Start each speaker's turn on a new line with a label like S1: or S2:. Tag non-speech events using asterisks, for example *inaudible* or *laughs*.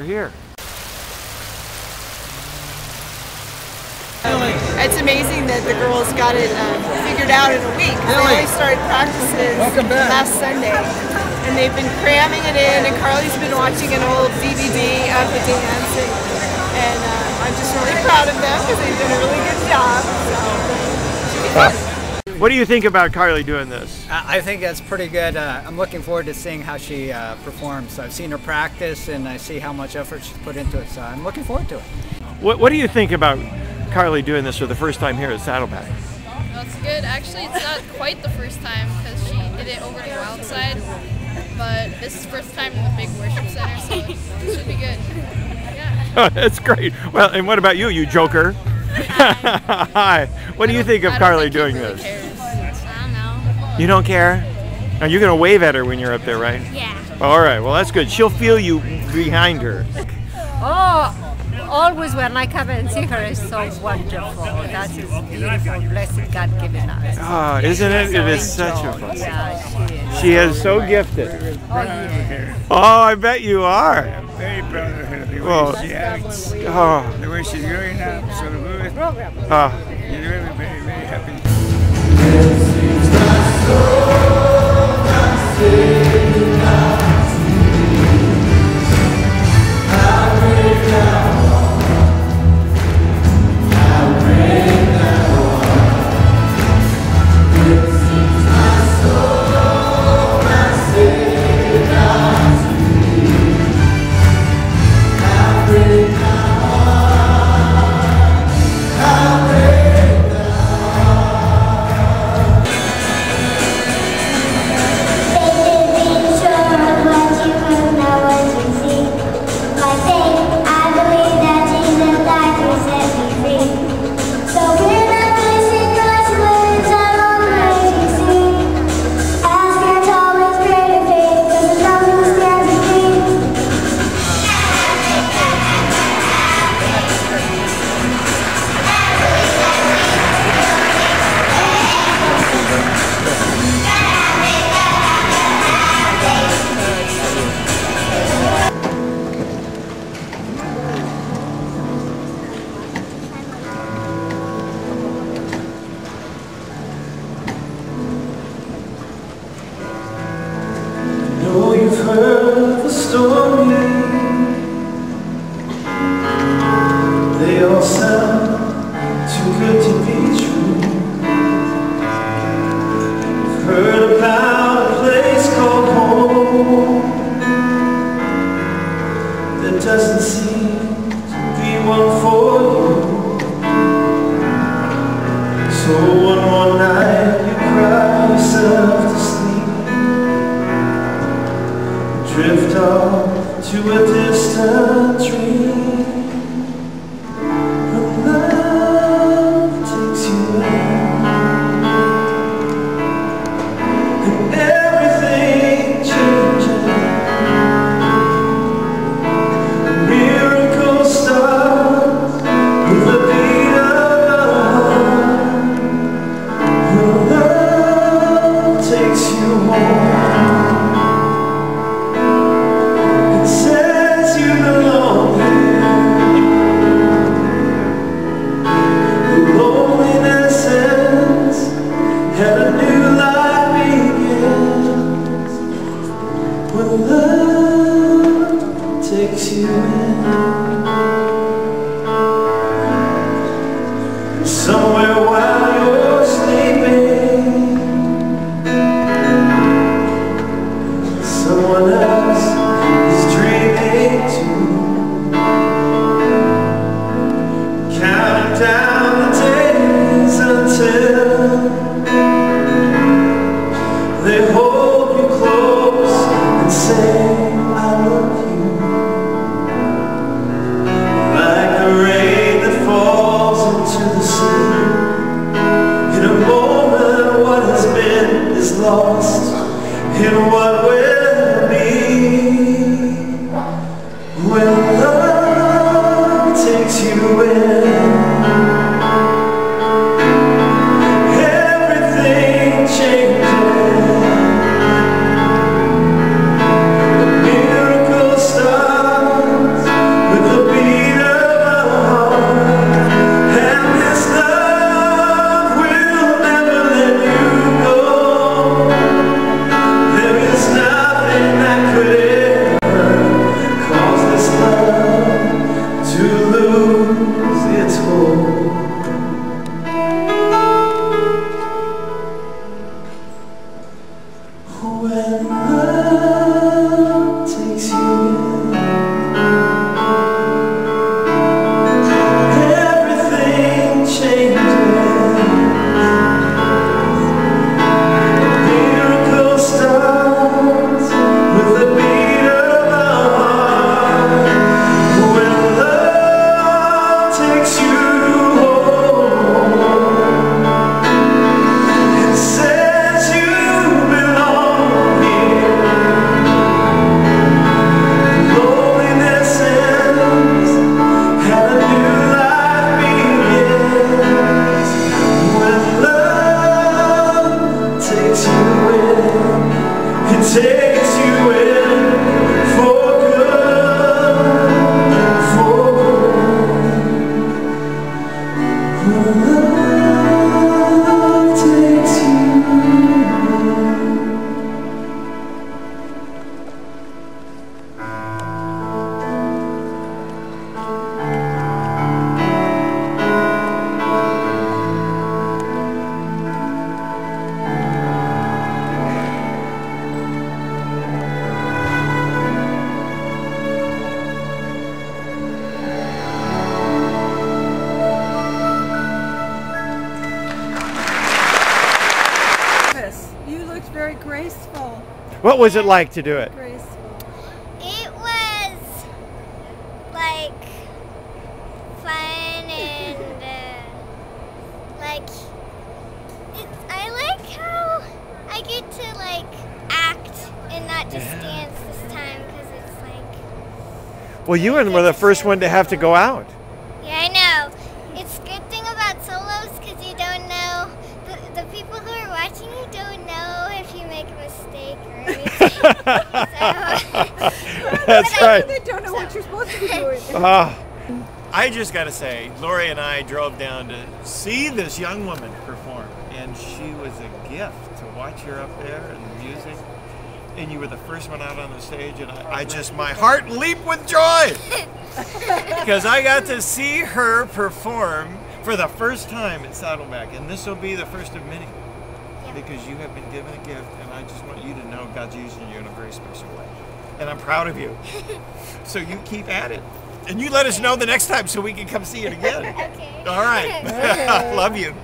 S1: over here.
S2: It's amazing that the girls got it um, figured out in a week. They only started practices last Sunday. And they've been cramming it in, and Karli's been watching an old DVD of the dance. And, and uh, I'm just really proud of them because they've done a really good job. So, should be fun.
S1: What do you think about Karli doing this?
S3: I I think that's pretty good. Uh, I'm looking forward to seeing how she uh, performs. I've seen her practice and I see how much effort she's put into it, so I'm looking forward to it.
S1: What, what do you think about Karli doing this for the first time here at Saddleback?
S4: That's good. Actually, it's not quite the first time because she did it over the wild side, but this is first time in the big worship center, so it should be good. Yeah.
S1: Oh, *laughs* that's great. Well, and what about you, you joker? *laughs* *laughs* Hi. What do you think of Karli
S4: think
S1: doing
S4: really
S1: this?
S4: Cares. I don't know.
S1: You don't care? Now you're gonna wave at her when you're up there, right?
S4: Yeah.
S1: All right. Well, that's good. She'll feel you behind her.
S5: Oh, always when I come and see her it's so wonderful. That is beautiful, blessed God given us.
S1: Ah, isn't it? It
S5: So
S1: is such a
S5: enjoy.
S1: blessing.
S5: Yeah, she is.
S1: She is so gifted.
S5: Oh, yeah.
S1: Oh, I bet you are.
S6: Very proud of her, the way
S1: Well,
S6: she acts,
S1: Oh,
S6: the way she's growing up, so good.
S1: ah.
S6: You're very, very, very happy.
S7: Know too good to be true. You've heard about a place called home that doesn't seem to be one for you. So one more night you cry yourself to sleep. Drift off to a distant dream.
S8: Oh, very graceful.
S7: What was it like to do it?
S8: Graceful.
S9: It was like fun and *laughs* uh, like it's. I like how I get to like act and not just dance this time because it's like
S7: Well, you and were the first one to have to go out.
S9: yeah I know. It's a good thing about solos because you don't know the, the people who are watching you don't know if you make a mistake *laughs* *laughs* or anything. *laughs*
S7: That's right.
S8: They don't know what you're supposed to be doing.
S7: Ah. I just got to say, Lori and I drove down to see this young woman perform, and she was a gift to watch her up there and the music. And you were the first one out on the stage, and I, I just, my heart leaped with joy because I got to see her perform for the first time at Saddleback, and this will be the first of many because you have been given a gift, and I just want you to know God's using you in a very special way. And I'm proud of you. *laughs* So you keep at it. And you let us know the next time so we can come see it again. *laughs*
S9: okay.
S7: All right. *laughs* Love you.